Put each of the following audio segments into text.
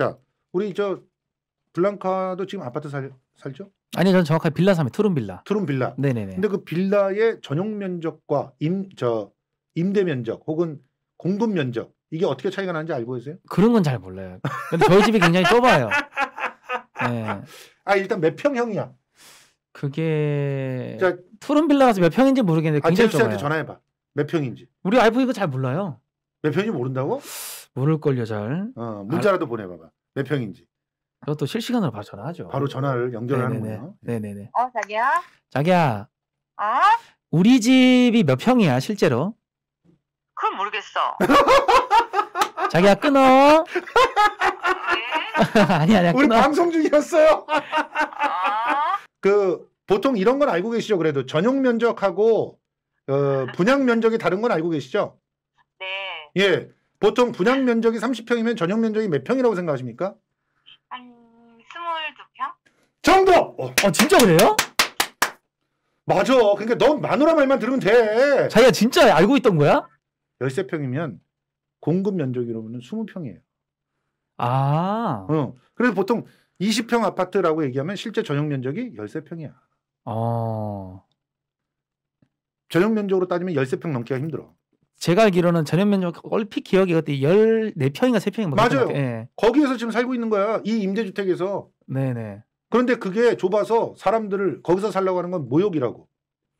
자, 우리 저 블랑카도 지금 아파트 살 살죠? 아니 저는 정확하게 빌라 사면 투룸 빌라. 투룸 빌라. 네네네. 근데 그 빌라의 전용 면적과 임 저 임대 면적 혹은 공급 면적 이게 어떻게 차이가 나는지 알고 계세요? 그런 건 잘 몰라요. 근데 저희 집이 굉장히 좁아요. 네. 아 일단 몇 평형이야? 그게 자, 투룸 빌라라서 몇 평인지 모르겠는데 아 굉장히 좁아요. 전화해봐. 몇 평인지. 우리 와이프 이거 잘 몰라요. 몇 평인지 모른다고? 모를걸요 잘. 어 문자라도 보내봐봐. 몇 평인지. 그것도 실시간으로 바로 전화하죠. 바로 전화를 연결을 네네네. 하는군요. 네네네. 어, 자기야? 자기야, 아? 우리 집이 몇 평이야 실제로? 그건 모르겠어. 자기야 끊어. 왜? 아니 아니야 우리 끊어. 방송 중이었어요. 아? 그 보통 이런 건 알고 계시죠? 그래도 전용 면적하고 어, 분양 면적이 다른 건 알고 계시죠? 네. 예. 보통 분양 면적이 30평이면 전용 면적이 몇 평이라고 생각하십니까? 한 22평? 정답! 어, 어 진짜 그래요? 맞아. 그러니까 넌 마누라 말만 들으면 돼. 자기가 진짜 알고 있던 거야? 13평이면 공급 면적이로는 20평이에요. 아. 어. 그래서 보통 20평 아파트라고 얘기하면 실제 전용 면적이 13평이야. 어. 전용 면적으로 따지면 13평 넘기가 힘들어. 제가 알기로는 전용 면적 얼핏 기억이 그때 14평인가 3평인가 뭐 맞아요. 예. 거기에서 지금 살고 있는 거야. 이 임대주택에서. 네네. 그런데 그게 좁아서 사람들을 거기서 살라고 하는 건 모욕이라고.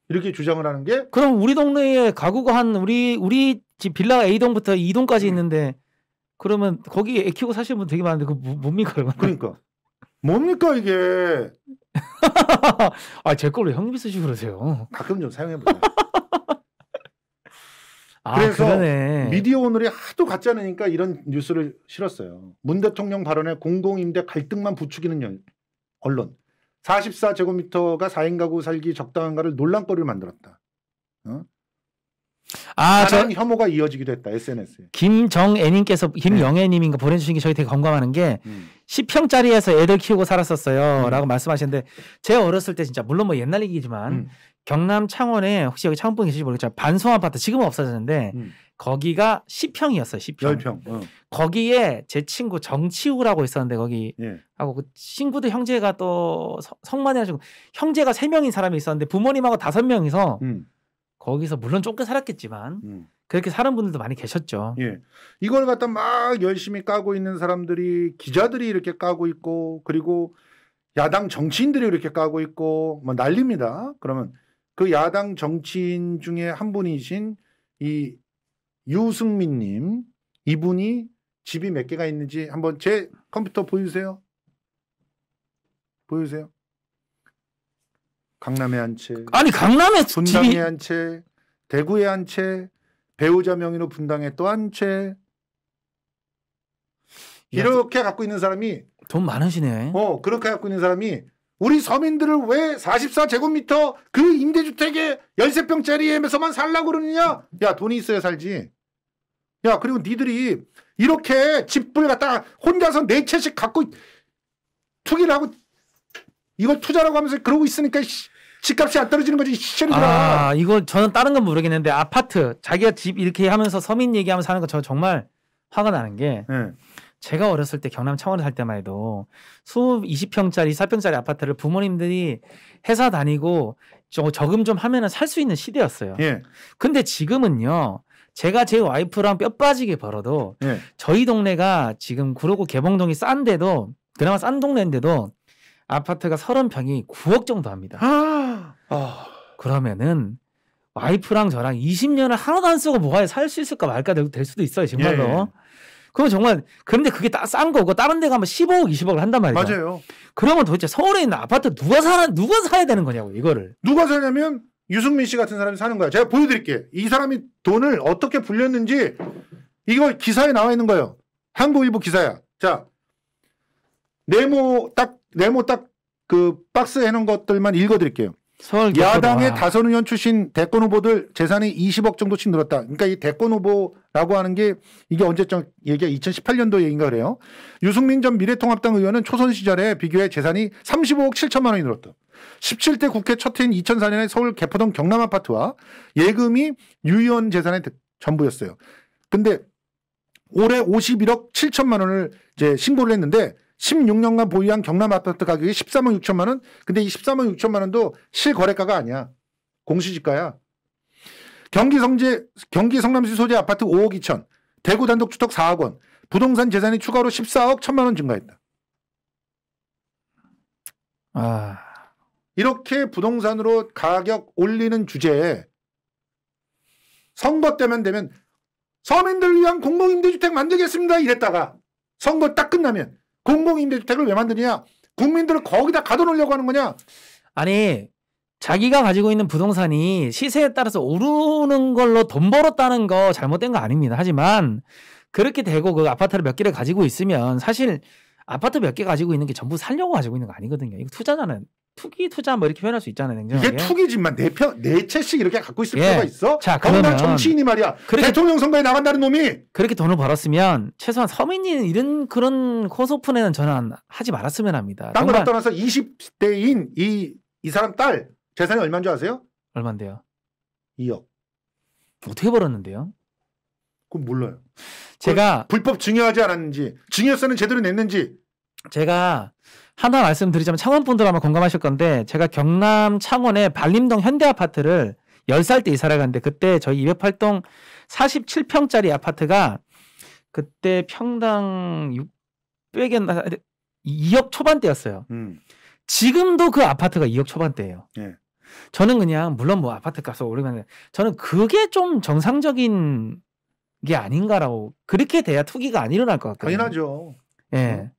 이렇게 주장을 하는 게 그럼 우리 동네에 가구가 한 우리 우리 집 빌라 A동부터 2동까지 있는데 그러면 거기 애 키우고 사시는 분 되게 많은데 그 뭐- 뭡니까 그러면? 그러니까 뭡니까 이게 아, 제 걸로 형비 쓰시고 그러세요. 가끔 좀 사용해 보세요. 아, 그래서 그러네. 미디어 오늘이 하도 가짜 않으니까 이런 뉴스를 실었어요. 문 대통령 발언에 공공임대 갈등만 부추기는 연- 언론. 44제곱미터가 4인 가구 살기 적당한가를 논란거리를 만들었다. 아, 저 혐오가 이어지기도 했다. SNS에. 김정애님께서 김영애님인가 보내주신 게 저희 되게 공감하는 게 음. 10평짜리에서 애들 키우고 살았었어요. 음. 라고 말씀하셨는데 제가 어렸을 때 진짜 물론 뭐 옛날 얘기지만 음. 경남 창원에 혹시 여기 창원분 계실지 모르겠지만 반송 아파트 지금은 없어졌는데 음. 거기가 10평이었어요. 10평. 10평. 어. 거기에 제 친구 정치우라고 있었는데 거기 예. 하고 그 친구도 형제가 또 성- 성만이라고 형제가 3명인 사람이 있었는데 부모님하고 5명이서 음. 거기서 물론 쫓겨 살았겠지만 음. 그렇게 사는 분들도 많이 계셨죠. 예. 이걸 갖다 막 열심히 까고 있는 사람들이 기자들이 이렇게 까고 있고 그리고 야당 정치인들이 이렇게 까고 있고 뭐 난립니다. 그러면 그 야당 정치인 중에 한 분이신 이 유승민 님 이분이 집이 몇 개가 있는지 한번 제 컴퓨터 보여주세요. 보여주세요. 강남에 한 채, 아니 강남에 분당에 집이 한 채, 대구에 한 채, 배우자 명의로 분당에 또 한 채. 이렇게 갖고 있는 사람이 돈 많으시네. 어 그렇게 갖고 있는 사람이 우리 서민들을 왜 44제곱미터 그 임대주택에 13평짜리에서만 살라고 그러느냐? 야 돈이 있어야 살지. 야 그리고 니들이 이렇게 집을 갖다가 혼자서 네 채씩 갖고 투기를 하고 이걸 투자라고 하면서 그러고 있으니까 씨, 집값이 안 떨어지는 거지 시절이들아. 아 이거 저는 다른 건 모르겠는데 아파트 자기가 집 이렇게 하면서 서민 얘기하면서 사는 거 저 정말 화가 나는 게 예. 제가 어렸을 때 경남 창원에 살 때만 해도 수 20평짜리 4평짜리 아파트를 부모님들이 회사 다니고 저 저금 좀 하면은 살 수 있는 시대였어요. 예. 근데 지금은요. 제가 제 와이프랑 뼈 빠지게 벌어도 예. 저희 동네가 지금 구로구 개봉동이 싼데도 그나마 싼 동네인데도 아파트가 30평이 9억 정도 합니다. 아. 아. 그러면은 와이프랑 저랑 20년을 하나도 안 쓰고 뭐가 살 수 있을까 말까 될, 될 수도 있어요, 정말로. 예, 예. 그러면 정말 그런데 그게 다 싼 거고 다른 데 가면 15억, 20억을 한단 말이죠. 맞아요. 그러면 도대체 서울에 있는 아파트 누가 사나 누가 사야 되는 거냐고 이거를. 누가 사냐면 유승민 씨 같은 사람이 사는 거야. 제가 보여드릴게요. 이 사람이 돈을 어떻게 불렸는지 이거 기사에 나와 있는 거예요. 한국일보 기사야. 자, 네모 딱 네모 딱 그 박스 해놓은 것들만 읽어드릴게요. 서울 야당의 와. 다선 의원 출신 대권 후보들 재산이 20억 정도씩 늘었다. 그러니까 이 대권 후보라고 하는 게 이게 언제적 얘기가 2018년도 얘기인가 그래요. 유승민 전 미래통합당 의원은 초선 시절에 비교해 재산이 35억 7천만 원이 늘었다. 17대 국회 첫 해인 2004년에 서울 개포동 경남 아파트와 예금이 유 의원 재산의 전부였어요. 근데 올해 51억 7천만 원을 이제 신고를 했는데 16년간 보유한 경남 아파트 가격이 13억 6천만 원. 근데 이 13억 6천만 원도 실거래가가 아니야. 공시지가야. 경기 성재 경기 성남시 소재 아파트 5억 2천, 대구 단독 주택 4억 원, 부동산 재산이 추가로 14억 1천만 원 증가했다. 아, 이렇게 부동산으로 가격 올리는 주제에 선거 때만 되면 서민들 위한 공공임대주택 만들겠습니다 이랬다가 선거 딱 끝나면 공공임대주택을 왜 만드냐 국민들을 거기다 가둬놓으려고 하는 거냐 아니 자기가 가지고 있는 부동산이 시세에 따라서 오르는 걸로 돈 벌었다는 거 잘못된 거 아닙니다. 하지만 그렇게 되고 그 아파트를 몇 개를 가지고 있으면 사실 아파트 몇 개 가지고 있는 게 전부 살려고 가지고 있는 거 아니거든요. 이거 투자잖아요. 투기 투자 뭐 이렇게 표현할 수 있잖아요. 냉정하게. 이게 투기지만 네편네 채씩 이렇게 갖고 있을 예. 필요가 있어 자, 그러면 정치인이 말이야 그렇게- 대통령 선거에 나간다는 놈이 그렇게 돈을 벌었으면 최소한 서민이 이런 그런 코스오픈에는 저는 하지 말았으면 합니다. 딴걸 정말 떠나서 20대인 이, 이 사람 딸 재산이 얼마인 줄 아세요? 얼마인데요? 2억 어떻게 벌었는데요? 그건 몰라요 제가 불법 증여하지 않았는지 증여세는 제대로 냈는지 제가 하나 말씀드리자면 창원 분들 아마 공감하실 건데 제가 경남 창원의 발림동 현대 아파트를 10살 때 이사를 갔는데 그때 저희 208동 47평짜리 아파트가 그때 평당 600엔 2억 초반대였어요. 음. 지금도 그 아파트가 2억 초반대예요. 예. 저는 그냥 물론 뭐 아파트 값이 오르면 저는 그게 좀 정상적인 게 아닌가라고 그렇게 돼야 투기가 안 일어날 것 같거든요. 당연하죠 예.